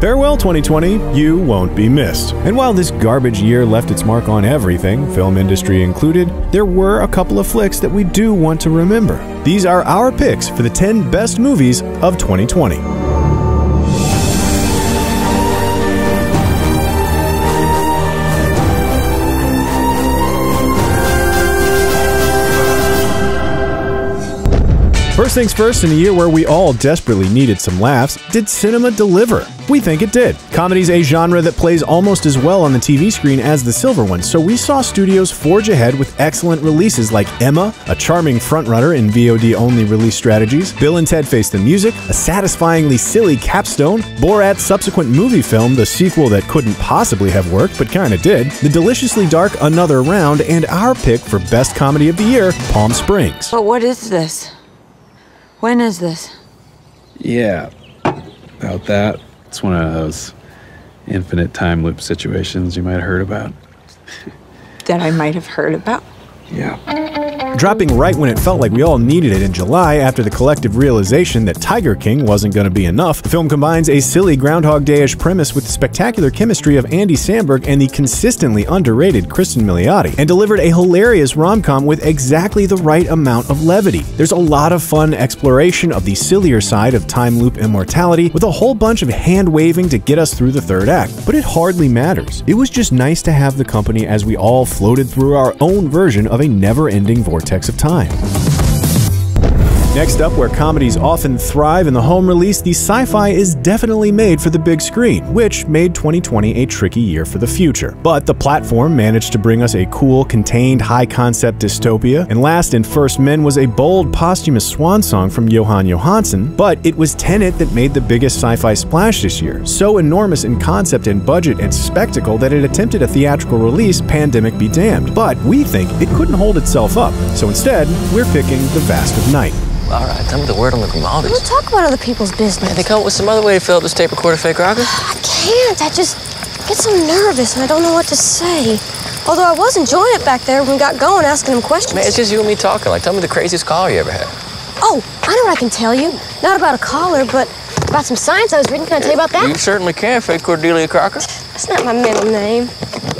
Farewell 2020, you won't be missed. And while this garbage year left its mark on everything, film industry included, there were a couple of flicks that we do want to remember. These are our picks for the 10 best movies of 2020. First things first, in a year where we all desperately needed some laughs, did cinema deliver? We think it did. Comedy's a genre that plays almost as well on the TV screen as the silver one, so we saw studios forge ahead with excellent releases like Emma, a charming frontrunner in VOD only release strategies, Bill and Ted Face the Music, a satisfyingly silly capstone, Borat's subsequent movie film, the sequel that couldn't possibly have worked but kinda did, the deliciously dark Another Round, and our pick for Best Comedy of the Year, Palm Springs. But what is this? When is this? Yeah, about that. It's one of those infinite time loop situations you might have heard about. that I might have heard about? Yeah dropping right when it felt like we all needed it in July after the collective realization that Tiger King wasn't going to be enough. The film combines a silly Groundhog Day-ish premise with the spectacular chemistry of Andy Samberg and the consistently underrated Cristin Milioti, and delivered a hilarious rom-com with exactly the right amount of levity. There's a lot of fun exploration of the sillier side of time loop immortality, with a whole bunch of hand-waving to get us through the third act. But it hardly matters. It was just nice to have the company as we all floated through our own version of a never-ending vortex vortex of time. Next up, where comedies often thrive in the home release, the sci fi is definitely made for the big screen, which made 2020 a tricky year for the future. But the platform managed to bring us a cool, contained, high concept dystopia, and Last and First Men was a bold, posthumous swan song from Jóhann Jóhannsson, but it was Tenet that made the biggest sci fi splash this year, so enormous in concept and budget and spectacle that it attempted a theatrical release, Pandemic Be Damned. But we think it couldn't hold itself up, so instead, we're picking The Vast of Night. All right, tell me the word on the Grimaldi's. Don't talk about other people's business. Man, they come up with some other way to fill up this tape recorder, fake rocker. I can't. I just get so nervous and I don't know what to say. Although I was enjoying it back there when we got going, asking him questions. Man, it's just you and me talking. Like, tell me the craziest caller you ever had. Oh, I know what I can tell you. Not about a caller, but about some science I was reading. Can I tell you about that? You certainly can, fake Cordelia Crocker. That's not my middle name.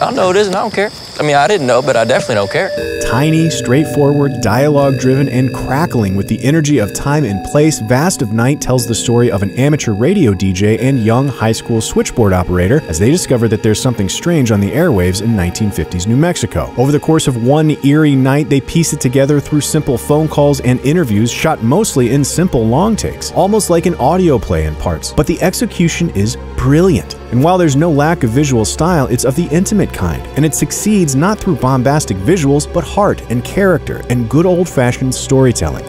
I know it isn't. I don't care. I mean, I didn't know, but I definitely don't care. Tiny, straightforward, dialogue driven, and crackling with the energy of time and place, Vast of Night tells the story of an amateur radio DJ and young high school switchboard operator as they discover that there's something strange on the airwaves in 1950s New Mexico. Over the course of one eerie night, they piece it together through simple phone calls and interviews shot mostly in simple long takes, almost like an audio play in parts. But the execution is brilliant. And while there's no lack of visual style, it's of the intimate kind, and it succeeds not through bombastic visuals, but heart and character and good old fashioned storytelling.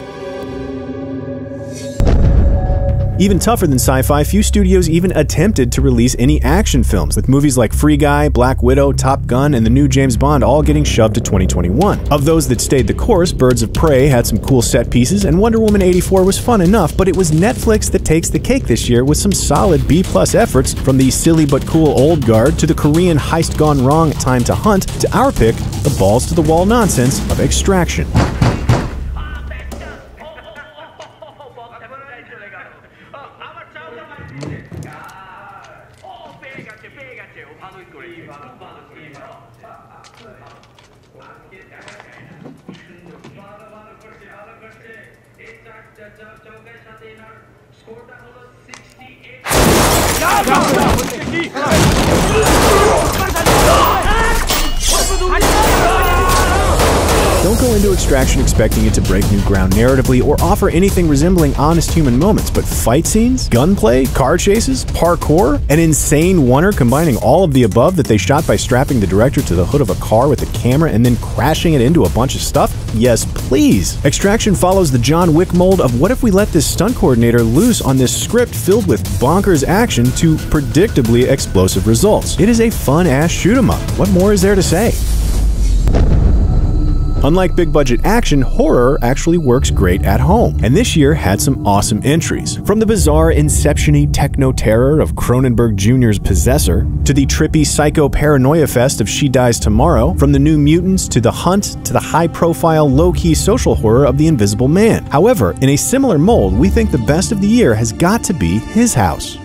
Even tougher than sci fi, few studios even attempted to release any action films, with movies like Free Guy, Black Widow, Top Gun, and the new James Bond all getting shoved to 2021. Of those that stayed the course, Birds of Prey had some cool set pieces, and Wonder Woman 84 was fun enough, but it was Netflix that takes the cake this year with some solid B plus efforts from the silly but cool Old Guard to the Korean heist gone wrong Time to Hunt to our pick, the balls to the wall nonsense of Extraction. Extraction expecting it to break new ground narratively or offer anything resembling honest human moments, but fight scenes, gunplay, car chases, parkour, an insane oner combining all of the above that they shot by strapping the director to the hood of a car with a camera and then crashing it into a bunch of stuff? Yes, please. Extraction follows the John Wick mold of what if we let this stunt coordinator loose on this script filled with bonkers action to predictably explosive results. It is a fun ass shoot 'em up. What more is there to say? Unlike big budget action, horror actually works great at home, and this year had some awesome entries. From the bizarre inception techno terror of Cronenberg Jr.'s Possessor, to the trippy psycho paranoia fest of She Dies Tomorrow, from the New Mutants to The Hunt to the high profile, low key social horror of The Invisible Man. However, in a similar mold, we think the best of the year has got to be His House.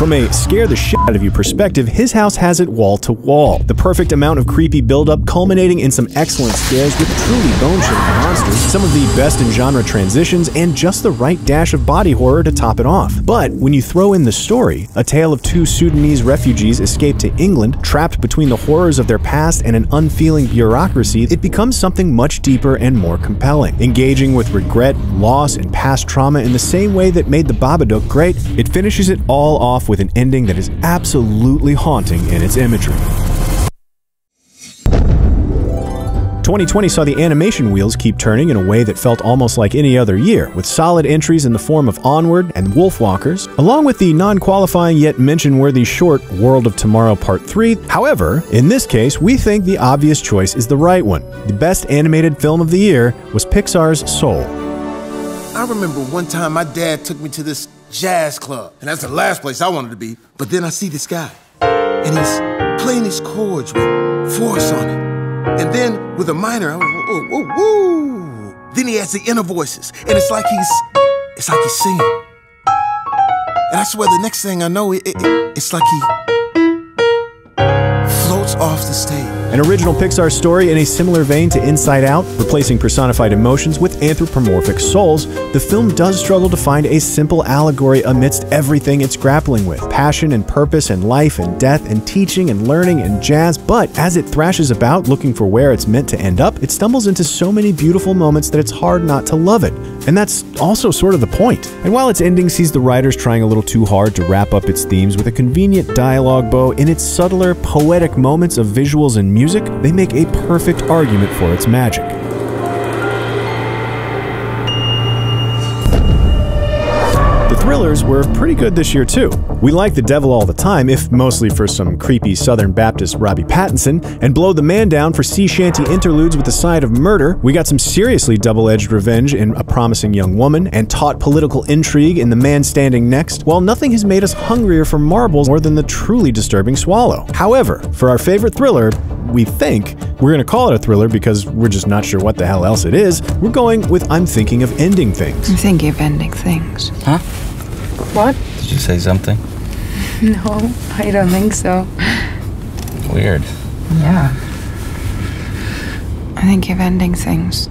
From a scare the shit out of you perspective, his house has it wall to wall. The perfect amount of creepy buildup culminating in some excellent scares with truly bone-chilling some of the best in genre transitions, and just the right dash of body horror to top it off. But when you throw in the story, a tale of two Sudanese refugees escape to England, trapped between the horrors of their past and an unfeeling bureaucracy, it becomes something much deeper and more compelling. Engaging with regret, loss, and past trauma in the same way that made The Babadook great, it finishes it all off with an ending that is absolutely haunting in its imagery. 2020 saw the animation wheels keep turning in a way that felt almost like any other year, with solid entries in the form of Onward and Wolfwalkers, along with the non qualifying yet mention worthy short World of Tomorrow Part 3. However, in this case, we think the obvious choice is the right one. The best animated film of the year was Pixar's Soul. I remember one time my dad took me to this jazz club, and that's the last place I wanted to be. But then I see this guy, and he's playing these chords with force on it. And then with a minor, oh, oh, oh, whoa, whoa, whoa. Then he has the inner voices, and it's like he's, it's like he's singing. And I swear, the next thing I know, it, it, it's like he the stage. An original Pixar story in a similar vein to Inside Out, replacing personified emotions with anthropomorphic souls, the film does struggle to find a simple allegory amidst everything it's grappling with passion and purpose and life and death and teaching and learning and jazz. But as it thrashes about looking for where it's meant to end up, it stumbles into so many beautiful moments that it's hard not to love it. And that's also sort of the point. And while its ending sees the writers trying a little too hard to wrap up its themes with a convenient dialogue bow, in its subtler, poetic moments of visuals and music, they make a perfect argument for its magic. The were pretty good this year too. We like The Devil All the Time, if mostly for some creepy Southern Baptist Robbie Pattinson, and Blow the Man Down for sea shanty interludes with a side of murder. We got some seriously double-edged revenge in A Promising Young Woman, and taut political intrigue in The Man Standing Next, while nothing has made us hungrier for marbles more than the truly disturbing Swallow. However, for our favorite thriller, we think, we're gonna call it a thriller because we're just not sure what the hell else it is, we're going with I'm Thinking of Ending Things. I'm thinking of ending things. Huh? What? Did you say something? No, I don't think so. Weird. Yeah. I think of ending things.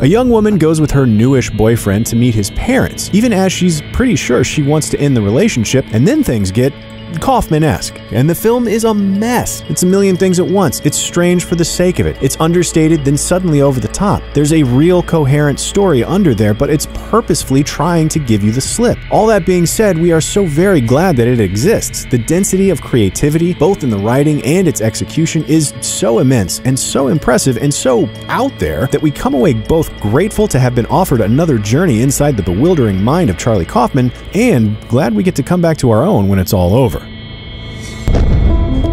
A young woman goes with her newish boyfriend to meet his parents, even as she's pretty sure she wants to end the relationship, and then things get Kaufman esque. And the film is a mess. It's a million things at once. It's strange for the sake of it. It's understated, then suddenly over the top. There's a real coherent story under there, but it's purposefully trying to give you the slip. All that being said, we are so very glad that it exists. The density of creativity, both in the writing and its execution, is so immense and so impressive and so out there that we come away both grateful to have been offered another journey inside the bewildering mind of Charlie Kaufman and glad we get to come back to our own when it's all over.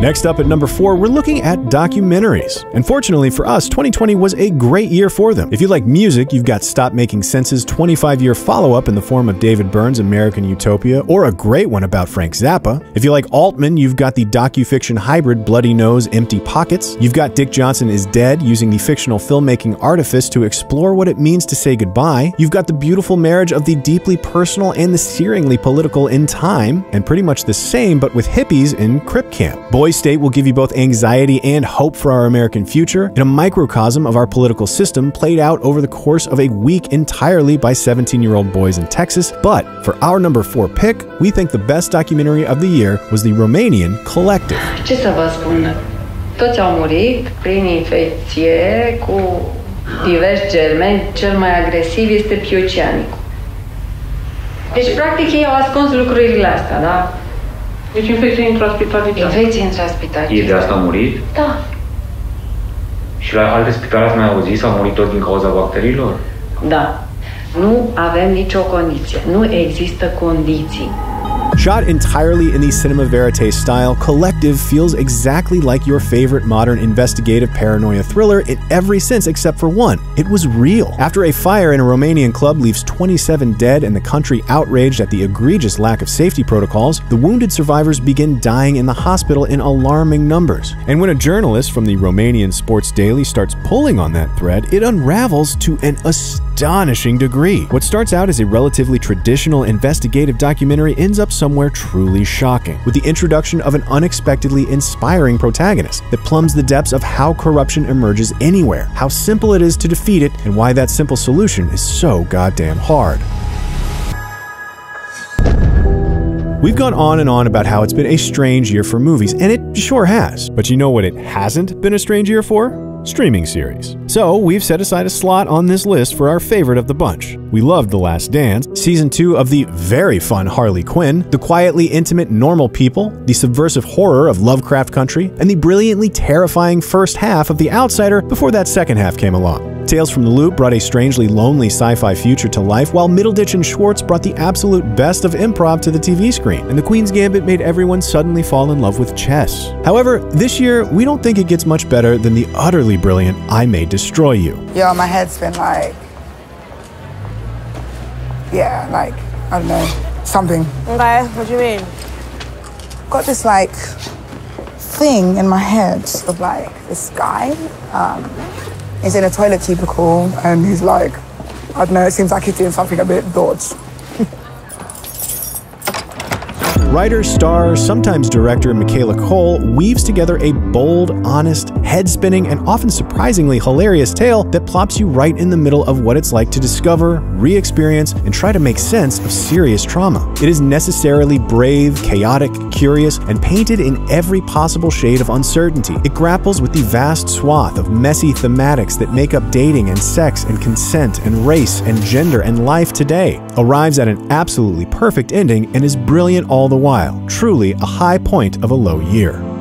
Next up at number four, we're looking at documentaries. And fortunately for us, 2020 was a great year for them. If you like music, you've got Stop Making Sense's 25 year follow up in the form of David Byrne's American Utopia, or a great one about Frank Zappa. If you like Altman, you've got the docu-fiction hybrid Bloody Nose, Empty Pockets. You've got Dick Johnson is Dead, using the fictional filmmaking artifice to explore what it means to say goodbye. You've got the beautiful marriage of the deeply personal and the searingly political in time, and pretty much the same, but with hippies in Crip Camp. Boys State will give you both anxiety and hope for our American future in a microcosm of our political system played out over the course of a week entirely by 17 year old boys in Texas. But for our number four pick, we think the best documentary of the year was the Romanian Collective. Toți au murit prin infecție cu diversi germeni. Cel mai agresiv este piocianicul. Deci, practic, ei au ascuns lucrurile astea, da? Deci infecție intraspitalice. Infecție intraspitalice. Ei de asta au murit? Da. Și la alte spitale ați mai auzit s-au murit tot din cauza bacteriilor? Da. Nu avem nicio condiție. Nu există condiții. Shot entirely in the cinema verite style, Collective feels exactly like your favorite modern investigative paranoia thriller in every sense except for one. It was real. After a fire in a Romanian club leaves 27 dead and the country outraged at the egregious lack of safety protocols, the wounded survivors begin dying in the hospital in alarming numbers. And when a journalist from the Romanian Sports Daily starts pulling on that thread, it unravels to an astonishing degree. What starts out as a relatively traditional investigative documentary ends up somewhere truly shocking, with the introduction of an unexpectedly inspiring protagonist that plumbs the depths of how corruption emerges anywhere, how simple it is to defeat it, and why that simple solution is so goddamn hard. We've gone on and on about how it's been a strange year for movies, and it sure has. But you know what it hasn't been a strange year for? Streaming series. So, we've set aside a slot on this list for our favorite of the bunch. We loved The Last Dance, season 2 of the very fun Harley Quinn, the quietly intimate Normal People, the subversive horror of Lovecraft Country, and the brilliantly terrifying first half of The Outsider before that second half came along. Tales from the Loop brought a strangely lonely sci fi future to life, while Middleditch and Schwartz brought the absolute best of improv to the TV screen, and The Queen's Gambit made everyone suddenly fall in love with chess. However, this year, we don't think it gets much better than the utterly brilliant I May Destroy You. Yo, my head's been like, yeah, like, I don't know, something. Okay, what do you mean? Got this like thing in my head of like this guy. Um, he's in a toilet cubicle and he's like, I don't know, it seems like he's doing something a bit dodge. Writer, star, sometimes director Michaela Coel weaves together a bold, honest, head spinning, and often surprisingly hilarious tale that plops you right in the middle of what it's like to discover, re experience, and try to make sense of serious trauma. It is necessarily brave, chaotic, curious, and painted in every possible shade of uncertainty. It grapples with the vast swath of messy thematics that make up dating and sex and consent and race and gender and life today, arrives at an absolutely perfect ending, and is brilliant all the while. Truly a high point of a low year.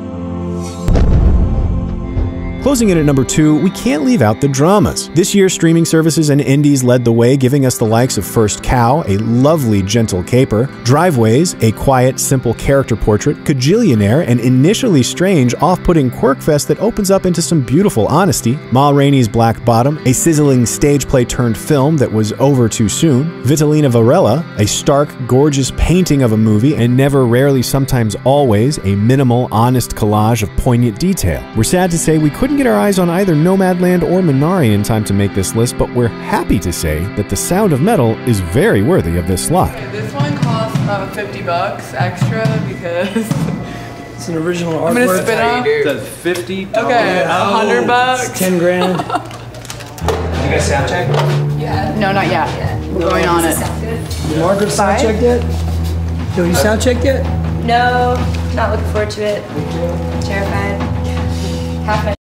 Closing in at number two, we can't leave out the dramas. This year, streaming services and indies led the way, giving us the likes of First Cow, a lovely, gentle caper, Driveways, a quiet, simple character portrait, Kajillionaire, an initially strange, off putting quirkfest that opens up into some beautiful honesty, Ma Rainey's Black Bottom, a sizzling stage play turned film that was over too soon, Vitalina Varela, a stark, gorgeous painting of a movie, and never, rarely, sometimes always, a minimal, honest collage of poignant detail. We're sad to say we couldn't get our eyes on either Nomadland or Minari in time to make this list, but we're happy to say that The Sound of Metal is very worthy of this slot. This one costs uh, 50 bucks extra because It's an original artwork. I'm gonna spin off. That's 50 Okay, a hundred bucks. 10 grand. you guys sound check? Yeah. No, not yet. We're going on it. Margaret sound checked yet? Yo, you sound checked yet? No, not looking forward to it. Terrified. Half my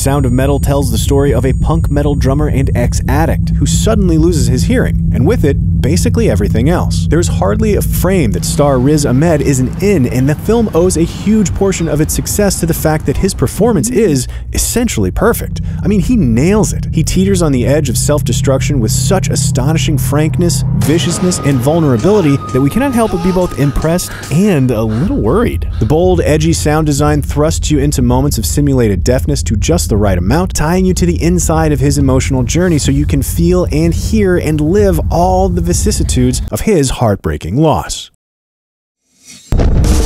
Sound of Metal tells the story of a punk metal drummer and ex addict who suddenly loses his hearing, and with it, basically everything else. There's hardly a frame that star Riz Ahmed isn't in, and the film owes a huge portion of its success to the fact that his performance is essentially perfect. I mean, he nails it. He teeters on the edge of self destruction with such astonishing frankness, viciousness, and vulnerability that we cannot help but be both impressed and a little worried. The bold, edgy sound design thrusts you into moments of simulated deafness to just the right amount, tying you to the inside of his emotional journey so you can feel and hear and live all the vicissitudes of his heartbreaking loss.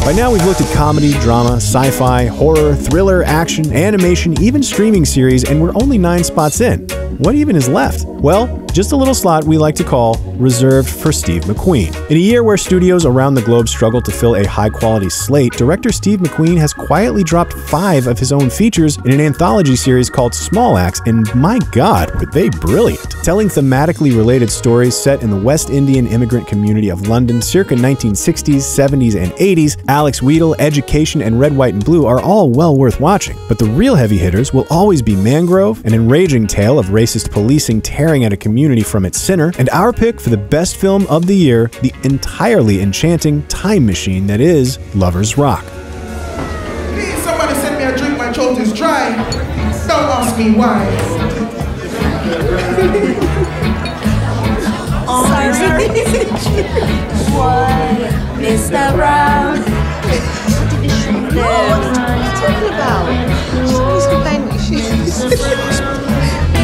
By now, we've looked at comedy, drama, sci fi, horror, thriller, action, animation, even streaming series, and we're only nine spots in. What even is left? Well, just a little slot we like to call reserved for Steve McQueen. In a year where studios around the globe struggle to fill a high quality slate, director Steve McQueen has quietly dropped five of his own features in an anthology series called Small Axe, and my god, were they brilliant! Telling thematically related stories set in the West Indian immigrant community of London circa 1960s, 70s, and 80s, Alex Wheatle, Education, and Red, White, and Blue are all well worth watching. But the real heavy hitters will always be Mangrove, an enraging tale of racist policing tearing at a community from its center, and our pick for the best film of the year, the entirely enchanting time machine that is Lover's Rock. Please, somebody send me a drink, my throat is dry. Don't ask me why. Sorry. what, Mr. Brown? What are you talking about?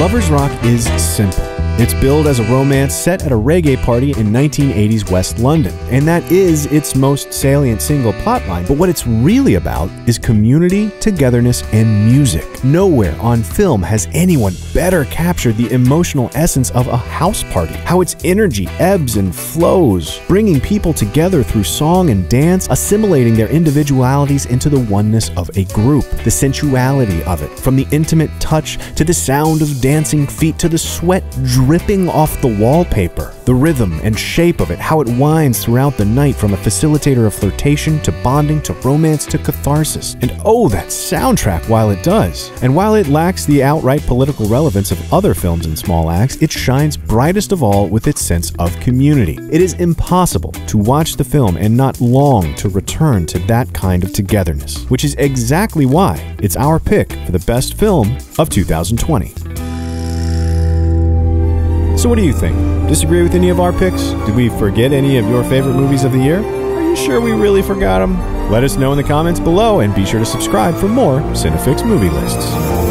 Lover's Rock is simple. It's billed as a romance set at a reggae party in 1980s West London, and that is its most salient single plotline. But what it's really about is community, togetherness, and music. Nowhere on film has anyone better captured the emotional essence of a house party, how its energy ebbs and flows, bringing people together through song and dance, assimilating their individualities into the oneness of a group, the sensuality of it, from the intimate touch to the sound of dancing feet to the sweat dripping off the wallpaper, the rhythm and shape of it, how it winds throughout the night from a facilitator of flirtation to bonding to romance to catharsis. And oh, that soundtrack while it does. And while it lacks the outright political relevance of other films in Small Axe, it shines brightest of all with its sense of community. It is impossible to watch the film and not long to return to that kind of togetherness, which is exactly why it's our pick for the best film of 2020. So, what do you think? Disagree with any of our picks? Did we forget any of your favorite movies of the year? Are you sure we really forgot them? Let us know in the comments below and be sure to subscribe for more Cinefix movie lists.